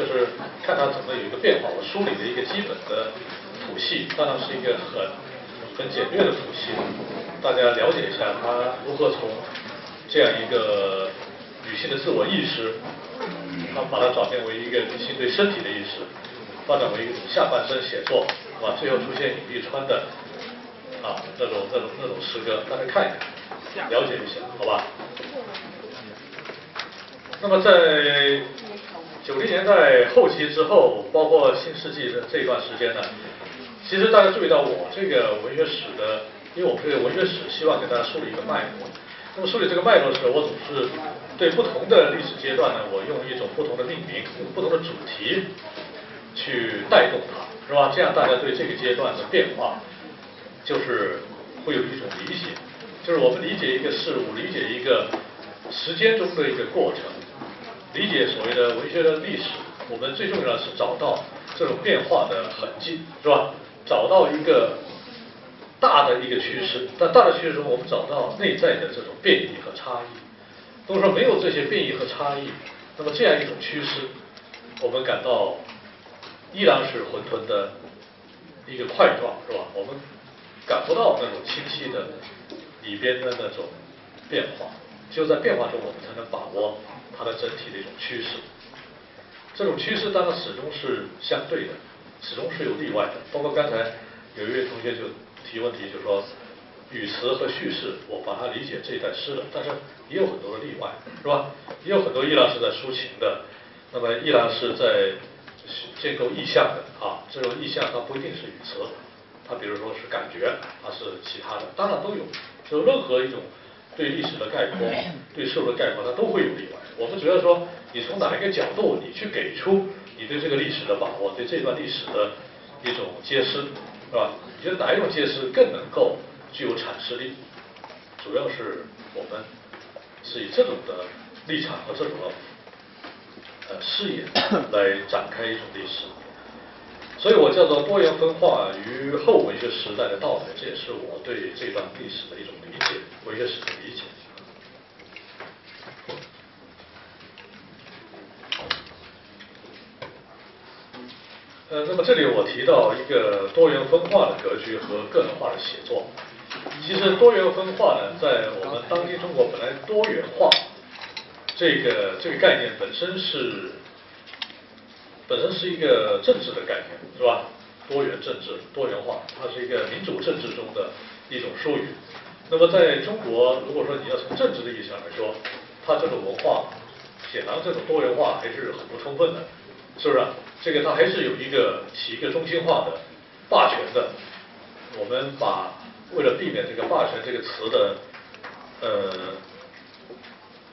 就是看它怎么有一个变化，我梳理了一个基本的谱系，当然是一个很很简略的谱系，大家了解一下它如何从这样一个女性的自我意识，它把它转变为一个女性对身体的意识。发展为一种下半身写作，是吧？最后出现尹碧川的啊那种那种那种诗歌，大家看一看，了解一下，好吧？那么在九零年代后期之后，包括新世纪的这一段时间呢，其实大家注意到我这个文学史的，因为我们这个文学史希望给大家梳理一个脉络。那么梳理这个脉络的时候，我总是对不同的历史阶段呢，我用一种不同的命名，不同的主题。去带动它，是吧？这样大家对这个阶段的变化，就是会有一种理解，就是我们理解一个事物，理解一个时间中的一个过程，理解所谓的文学的历史，我们最重要的是找到这种变化的痕迹，是吧？找到一个大的一个趋势，在大的趋势中，我们找到内在的这种变异和差异。如果说没有这些变异和差异，那么这样一种趋势，我们感到。依然是混沌的一个块状，是吧？我们感不到那种清晰的里边的那种变化，只有在变化中，我们才能把握它的整体的一种趋势。这种趋势当然始终是相对的，始终是有例外的。包括刚才有一位同学就提问题，就说语词和叙事，我把它理解这一代诗了，但是也有很多的例外，是吧？也有很多依然是在抒情的，那么依然是在。建构意象的啊，这种意象它不一定是语词，它比如说是感觉，它是其他的，当然都有。就任何一种对历史的概括，对事物的概括，它都会有例外。我们主要说，你从哪一个角度，你去给出你对这个历史的把握，对这段历史的一种揭示，是吧？你觉得哪一种揭示更能够具有阐释力？主要是我们是以这种的立场和这种的。呃，视野来展开一种历史，所以我叫做多元分化与后文学时代的到来，这也是我对这段历史的一种理解，文学史的理解。呃，那么这里我提到一个多元分化的格局和个人化的写作。其实多元分化呢，在我们当今中国本来多元化。这个这个概念本身是本身是一个政治的概念，是吧？多元政治、多元化，它是一个民主政治中的一种术语。那么在中国，如果说你要从政治的意义上来说，它这种文化显然这种多元化还是很不充分的，是不是？这个它还是有一个起一个中心化的霸权的。我们把为了避免这个霸权这个词的呃。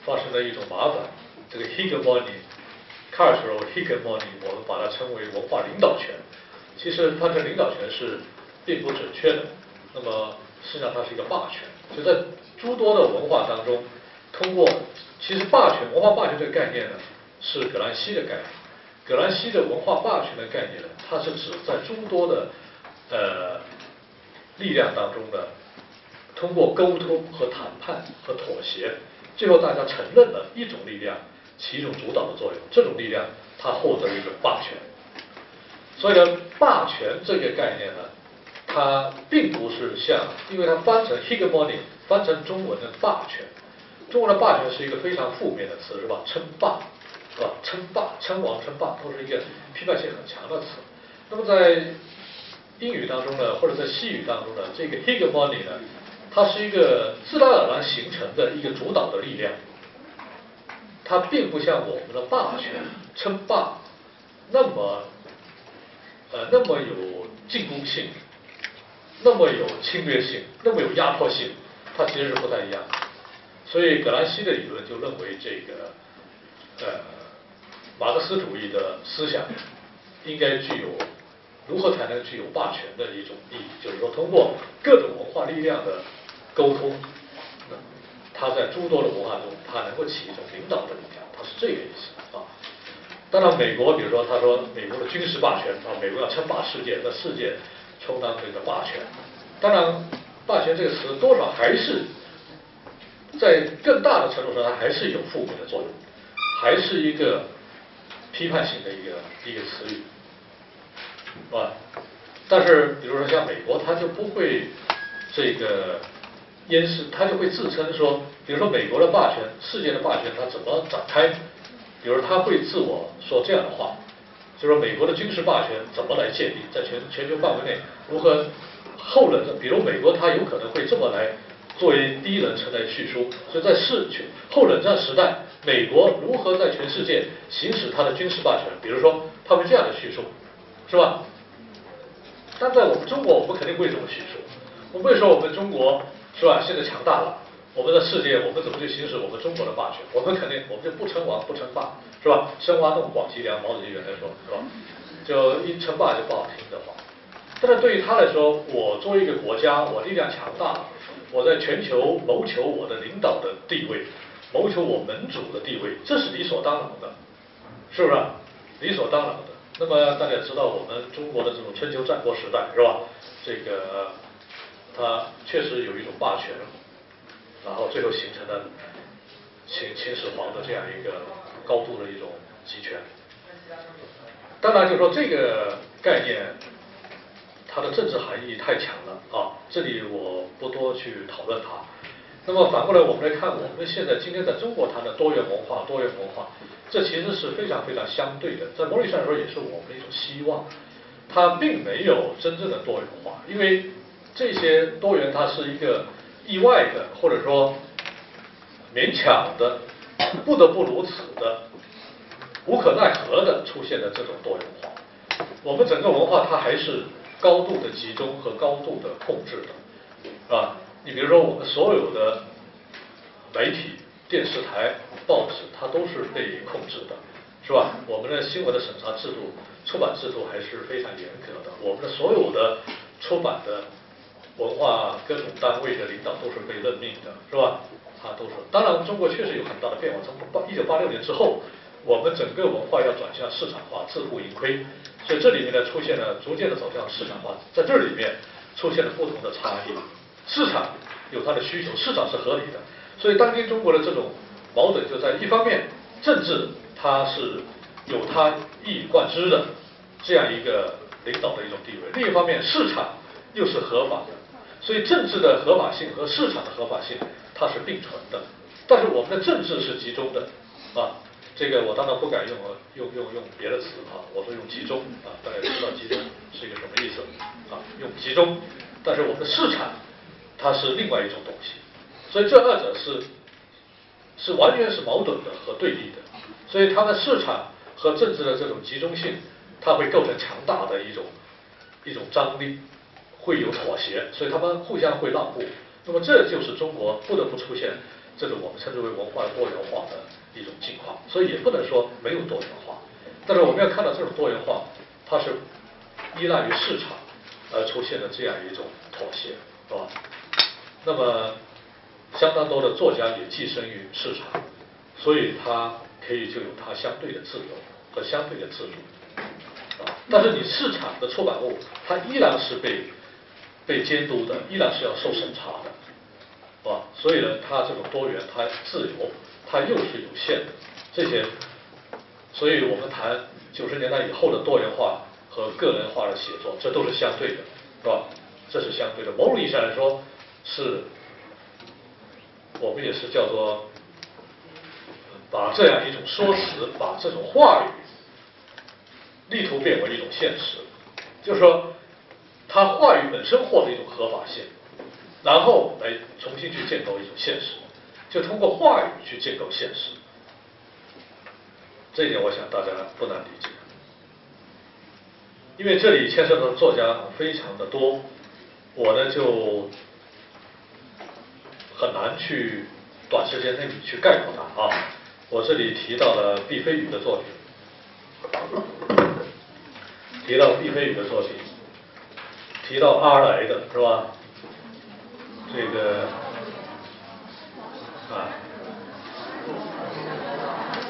发生了一种麻烦，这个 hegemony，cultural hegemony，我们把它称为文化领导权。其实它的领导权是并不准确的。那么实际上它是一个霸权。就在诸多的文化当中，通过其实霸权文化霸权这个概念呢，是葛兰西的概念。葛兰西的文化霸权的概念呢，它是指在诸多的呃力量当中的，通过沟通和谈判和妥协。最后，大家承认了一种力量起一种主导的作用，这种力量它获得了一个霸权。所以呢，霸权这个概念呢，它并不是像，因为它翻成 hegemony，翻成中文的霸权，中文的霸权是一个非常负面的词，是吧？称霸，是吧？称霸、称王、称霸都是一个批判性很强的词。那么在英语当中呢，或者在西语当中呢，这个 hegemony 呢？它是一个自然而然形成的一个主导的力量，它并不像我们的霸权称霸那么呃那么有进攻性，那么有侵略性，那么有压迫性，它其实是不太一样的。所以葛兰西的理论就认为这个呃马克思主义的思想应该具有如何才能具有霸权的一种意义，就是说通过各种文化力量的。沟通，它在诸多的文化中，它能够起一种领导的力量，它是这个意思啊。当然，美国比如说，他说美国的军事霸权啊，美国要称霸世界，在世界充当这个霸权。当然，霸权这个词多少还是在更大的程度上，它还是有负面的作用，还是一个批判性的一个一个词语，是吧？但是，比如说像美国，他就不会这个掩饰，他就会自称说，比如说美国的霸权、世界的霸权，它怎么展开？比如他会自我说这样的话，就说美国的军事霸权怎么来建立，在全全球范围内如何后冷的？比如美国，他有可能会这么来作为第一人称来叙述，所以在世后冷战时代，美国如何在全世界行使它的军事霸权？比如说，他们这样的叙述，是吧？但在我们中国，我们肯定不会这么叙述。我们会说我们中国是吧？现在强大了，我们的世界，我们怎么去行使我们中国的霸权？我们肯定，我们就不称王不称霸，是吧？深挖洞，广积粮，毛主席原来说，是吧？就一称霸就不好听的话。但是对于他来说，我作为一个国家，我力量强大，我在全球谋求我的领导的地位，谋求我门主的地位，这是理所当然的，是不是？理所当然的。那么大家知道，我们中国的这种春秋战国时代是吧？这个它确实有一种霸权，然后最后形成了秦秦始皇的这样一个高度的一种集权。当然，就是说这个概念，它的政治含义太强了啊，这里我不多去讨论它。那么反过来，我们来看我们现在今天在中国谈的多元文化，多元文化，这其实是非常非常相对的，在某种意义上说，也是我们的一种希望。它并没有真正的多元化，因为这些多元它是一个意外的，或者说勉强的，不得不如此的，无可奈何的出现的这种多元化。我们整个文化它还是高度的集中和高度的控制的，啊。你比如说，我们所有的媒体、电视台、报纸，它都是被控制的，是吧？我们的新闻的审查制度、出版制度还是非常严格的。我们的所有的出版的文化各种单位的领导都是被任命的，是吧？它都是。当然，中国确实有很大的变化。从八一九八六年之后，我们整个文化要转向市场化、自负盈亏，所以这里面呢出现了逐渐的走向市场化，在这里面出现了不同的差异。市场有它的需求，市场是合理的，所以当今中国的这种矛盾就在一方面，政治它是有它一以贯之的这样一个领导的一种地位，另一方面市场又是合法的，所以政治的合法性和市场的合法性它是并存的，但是我们的政治是集中的。啊，这个我当然不敢用用用用别的词啊，我说用集中啊，大家知道集中是一个什么意思。啊，用集中，但是我们的市场。它是另外一种东西，所以这二者是是完全是矛盾的和对立的，所以它的市场和政治的这种集中性，它会构成强大的一种一种张力，会有妥协，所以他们互相会让步。那么这就是中国不得不出现这种我们称之为文化多元化的一种境况，所以也不能说没有多元化，但是我们要看到这种多元化，它是依赖于市场而出现的这样一种妥协，是吧？那么，相当多的作家也寄生于市场，所以他可以就有他相对的自由和相对的自主啊。但是你市场的出版物，它依然是被被监督的，依然是要受审查的，啊。所以呢，它这种多元，它自由，它又是有限的。这些，所以我们谈九十年代以后的多元化和个人化的写作，这都是相对的，是吧？这是相对的。某种意义上来说。是，我们也是叫做把这样一种说辞，把这种话语，力图变为一种现实，就是说，他话语本身获得一种合法性，然后来重新去建构一种现实，就通过话语去建构现实，这一点我想大家不难理解，因为这里牵涉到作家非常的多，我呢就。很难去短时间内去概括它啊！我这里提到了毕飞宇的作品，提到毕飞宇的作品，提到阿来的是吧？这个啊，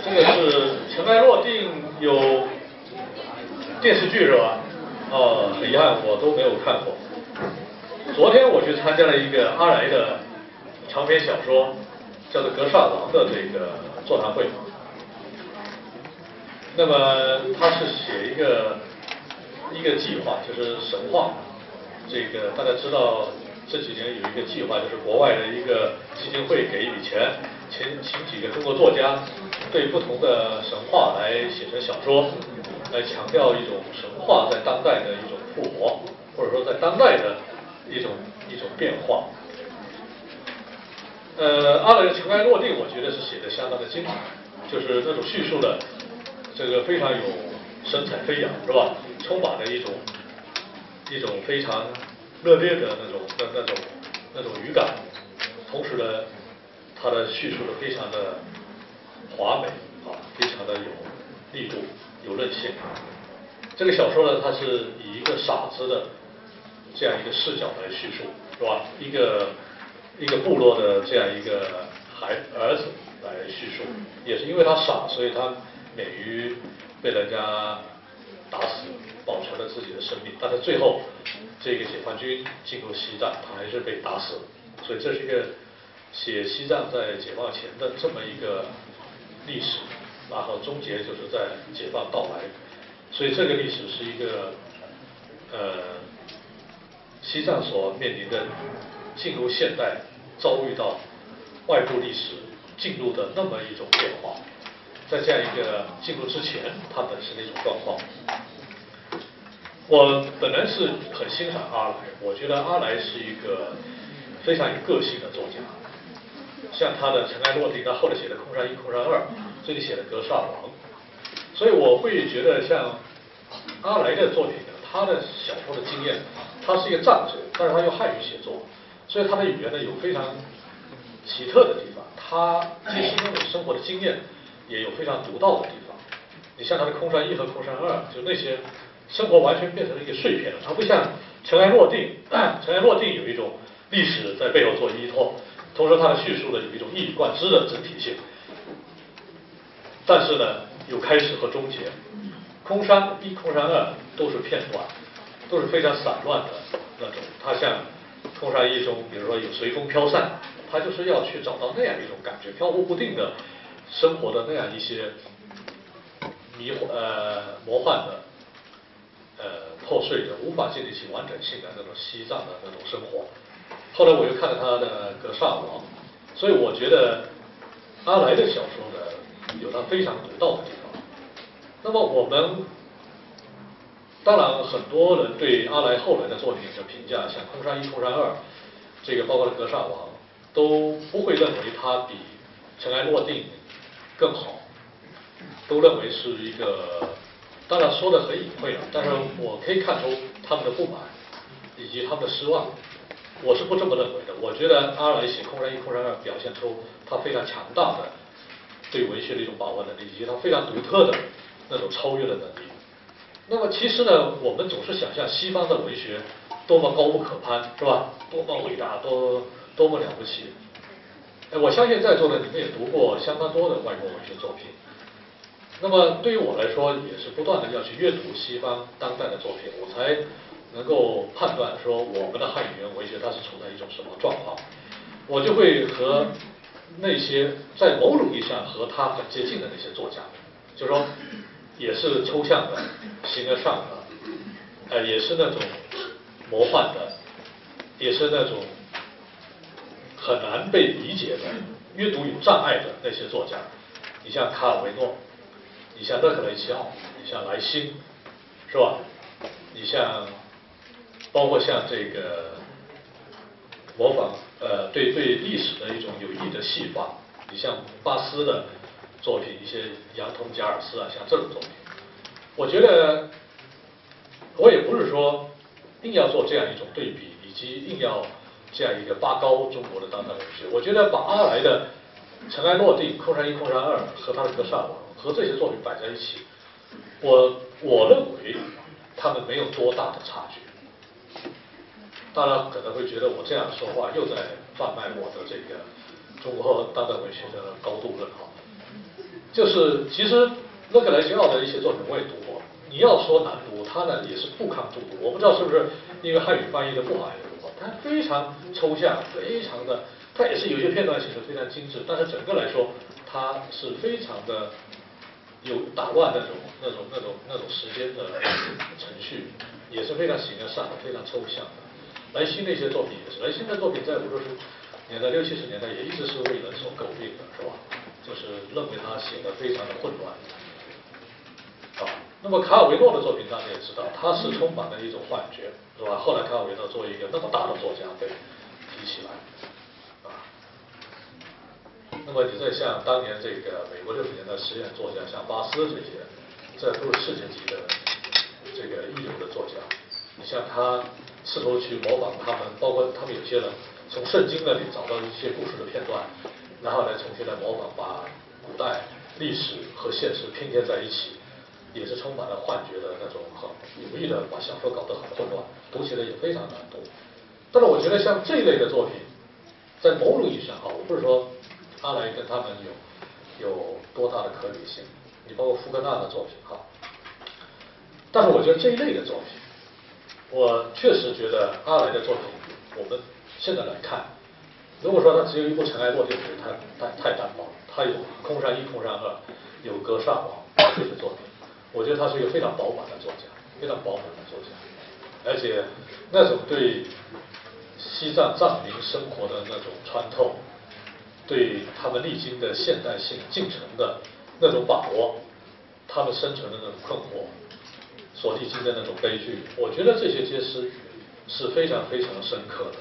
这个是尘埃落定有电视剧是吧？啊，很遗憾我都没有看过。昨天我去参加了一个阿来的长篇小说，叫做《格萨王》的这个座谈会。那么他是写一个一个计划，就是神话。这个大家知道这几年有一个计划，就是国外的一个基金会给一笔钱，请请几个中国作家对不同的神话来写成小说，来强调一种神话在当代的一种复活，或者说在当代的一种一种变化。呃，阿来的《尘埃落定》，我觉得是写的相当的精彩，就是那种叙述的这个非常有神采飞扬，是吧？充满了一种。一种非常热烈的那种、那那种、那种语感，同时呢，它的叙述的非常的华美啊，非常的有力度、有韧性。这个小说呢，它是以一个傻子的这样一个视角来叙述，是吧？一个一个部落的这样一个孩儿子来叙述，也是因为他傻，所以他免于被人家打死。保存了自己的生命，但是最后这个解放军进入西藏，他还是被打死了。所以这是一个写西藏在解放前的这么一个历史，然后终结就是在解放到来。所以这个历史是一个呃西藏所面临的进入现代遭遇到外部历史进入的那么一种变化，在这样一个进入之前，它本身的一种状况。我本来是很欣赏阿来，我觉得阿来是一个非常有个性的作家，像他的《尘埃落定》，他后来写的《空山一》《空山二》，最近写的《格萨王》，所以我会觉得像阿来的作品，他的小说的经验，他是一个战者，但是他用汉语写作，所以他的语言呢有非常奇特的地方，他其中的生活的经验也有非常独到的地方。你像他的《空山一》和《空山二》，就那些。生活完全变成了一个碎片了，它不像《尘埃落定》，《尘埃落定》有一种历史在背后做依托，同时它的叙述呢有一种一以贯之的整体性。但是呢，有开始和终结，《空山一》《空山二》都是片段，都是非常散乱的那种。它像《空山一》中，比如说有随风飘散，他就是要去找到那样一种感觉，飘忽不定的生活的那样一些迷幻呃魔幻的。呃，破碎的、无法建立起完整性的那种西藏的那种生活。后来我又看了他的《格萨王》，所以我觉得阿来的小说呢，有他非常独到的地方。那么我们当然很多人对阿来后来的作品的评价，像《空山一》《空山二》，这个包括了《格萨王》，都不会认为他比《尘埃落定》更好，都认为是一个。当然说的很隐晦了，但是我可以看出他们的不满以及他们的失望。我是不这么认为的。我觉得阿来写《空山一》《空山二》表现出他非常强大的对文学的一种把握能力，以及他非常独特的那种超越的能力。那么其实呢，我们总是想象西方的文学多么高不可攀，是吧？多么伟大，多多么了不起。我相信在座的你们也读过相当多的外国文学作品。那么对于我来说，也是不断的要去阅读西方当代的作品，我才能够判断说我们的汉语言文学它是处在一种什么状况。我就会和那些在某种意义上和他很接近的那些作家，就说也是抽象的、形而上的，呃，也是那种魔幻的，也是那种很难被理解的、阅读有障碍的那些作家。你像卡尔维诺。你像勒克雷齐奥，你像莱辛，是吧？你像，包括像这个模仿，呃，对对历史的一种有益的细化。你像巴斯的作品，一些杨通贾尔斯啊，像这种作品，我觉得我也不是说硬要做这样一种对比，以及硬要这样一个拔高中国的当代文学。我觉得把阿来的《尘埃落定》《空山一》《空山二》和他的《格萨尔》。和这些作品摆在一起，我我认为他们没有多大的差距。当然可能会觉得我这样说话又在贩卖我的这个中国当代文学的高度了哈。就是其实勒克莱西奥的一些作品我也读过，你要说难读，他呢也是不堪重读。我不知道是不是因为汉语翻译的不好还是如何，他非常抽象，非常的，他也是有些片段写的非常精致，但是整个来说，他是非常的有打乱那种那种那种那种时间的程序，也是非常形而上的，非常抽象的。莱辛的一些作品也是，莱辛的作品在五六十年代、六七十年代也一直是为人所诟病的，是吧？就是认为他写的非常的混乱。啊，那么卡尔维诺的作品大家也知道，他是充满了一种幻觉，是吧？后来卡尔维诺作为一个那么大的作家被提起来，啊，那么你再像当年这个美国六十年代实验作家，像巴斯这些，这都是世界级的这个一流的作家。你像他试图去模仿他们，包括他们有些人从圣经那里找到一些故事的片段，然后来重新来模仿，把古代历史和现实拼接在一起。也是充满了幻觉的那种，很努力的把小说搞得很混乱，读起来也非常难读。但是我觉得像这一类的作品，在某种意义上哈，我不是说阿来跟他们有有多大的可比性，你包括福克纳的作品哈，但是我觉得这一类的作品，我确实觉得阿来的作品，我们现在来看，如果说他只有一部《尘埃落定》，太太太单薄了。他有《空山一》《空山二》，有《格上王》这些作品。我觉得他是一个非常饱满的作家，非常饱满的作家，而且那种对西藏藏民生活的那种穿透，对他们历经的现代性进程的那种把握，他们生存的那种困惑，所历经的那种悲剧，我觉得这些皆是是非常非常深刻的，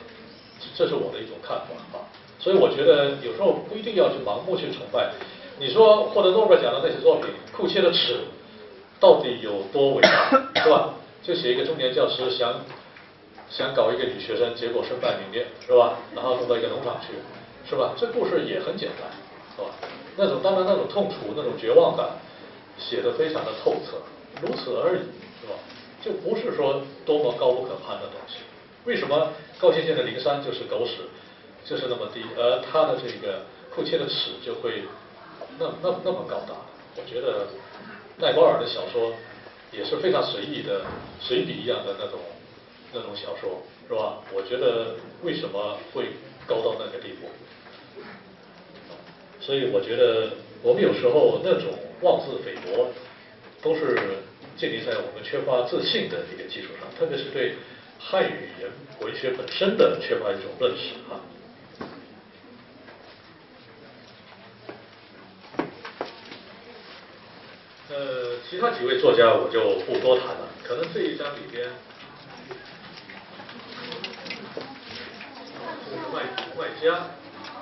这是我的一种看法啊。所以我觉得有时候不一定要去盲目去崇拜。你说获得诺贝尔奖的那些作品，库切的尺。到底有多伟大，是吧？就写一个中年教师想想搞一个女学生，结果身败名裂，是吧？然后弄到一个农场去，是吧？这故事也很简单，是吧？那种当然那种痛楚、那种绝望感写的非常的透彻，如此而已，是吧？就不是说多么高不可攀的东西。为什么高先生的灵山就是狗屎，就是那么低，而他的这个库切的尺就会那那那么高大？我觉得。奈博尔的小说也是非常随意的随笔一样的那种那种小说，是吧？我觉得为什么会高到那个地步？所以我觉得我们有时候那种妄自菲薄，都是建立在我们缺乏自信的一个基础上，特别是对汉语言文学本身的缺乏一种认识哈。呃，其他几位作家我就不多谈了。可能这一章里边，麦麦家，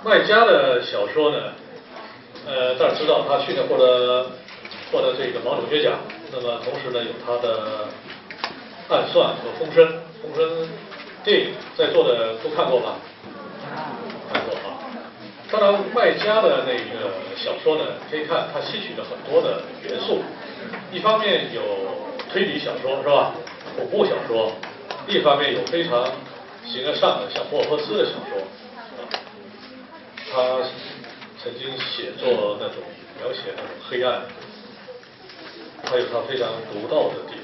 麦家的小说呢，呃，大家知道他去年获得获得这个毛主席奖，那么同时呢有他的《暗算》和《风声》，《风声》电影在座的都看过吧？看过啊。当然，麦家的那个小说呢，可以看他吸取了很多的元素。一方面有推理小说是吧，恐怖小说；另一方面有非常形而上的像博尔赫斯的小说。他曾经写作那种描写那种黑暗，他有他非常独到的地方。